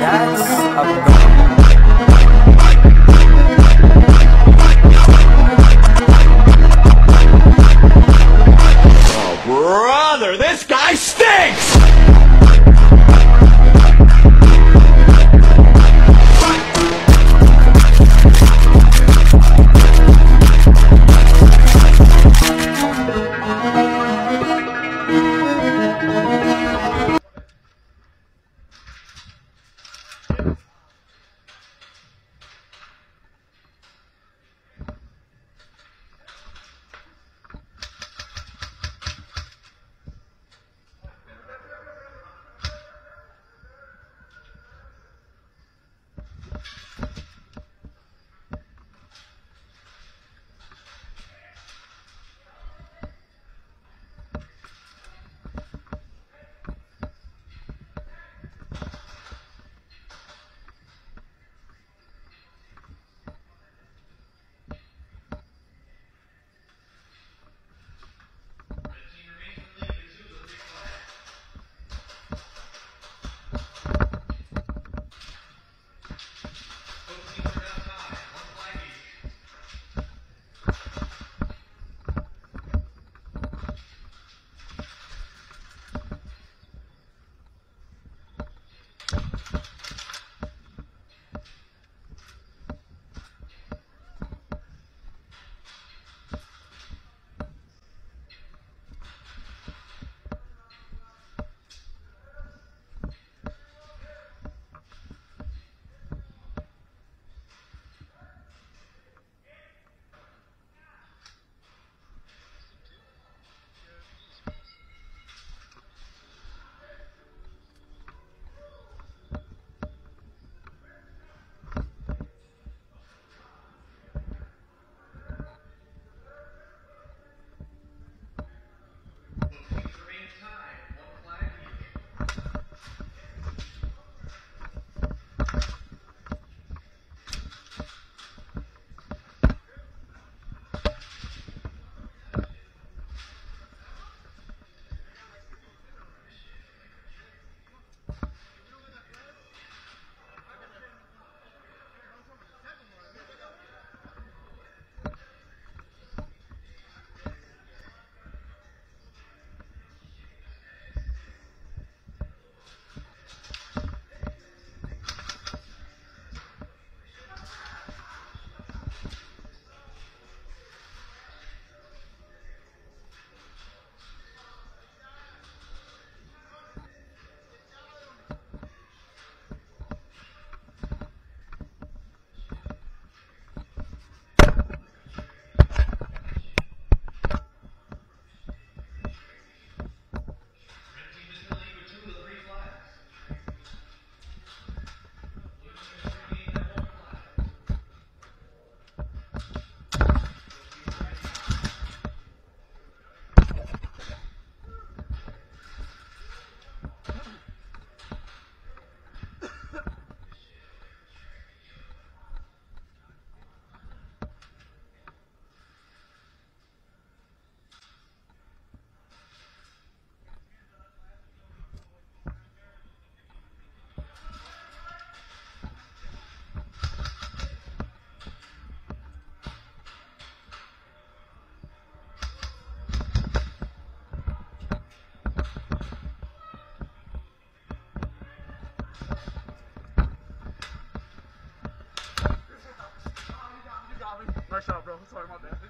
That's a Tchau, pra arrumar uma dessas.